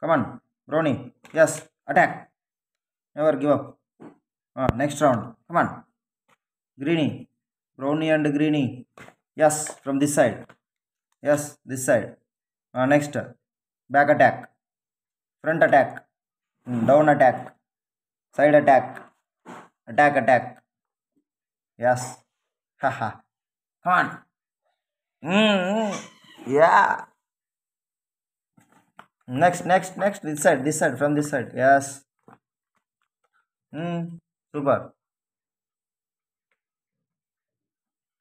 Come on, Brownie. Yes, attack. Never give up. Ah, next round. Come on. Greeny. Brownie and Greeny. Yes, from this side. Yes, this side. Ah, next. Back attack. Front attack. Mm, Down attack. Side attack. Attack, attack. Yes. Haha. Come on. Mm, yeah. Next, next, next. This side, this side, from this side. Yes. Hmm. Super.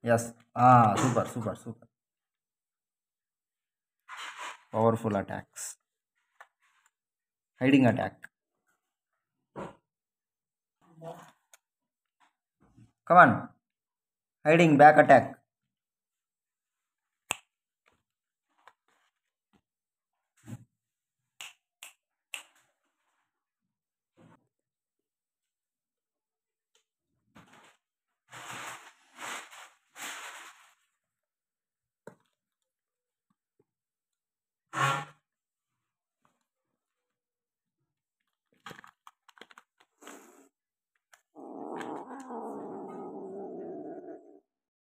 Yes. Ah, super, super, super. Powerful attacks. Hiding attack. Come on. Hiding back attack.